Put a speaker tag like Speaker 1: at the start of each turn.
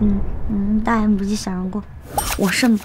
Speaker 1: 嗯嗯，大言不计小人过，我胜。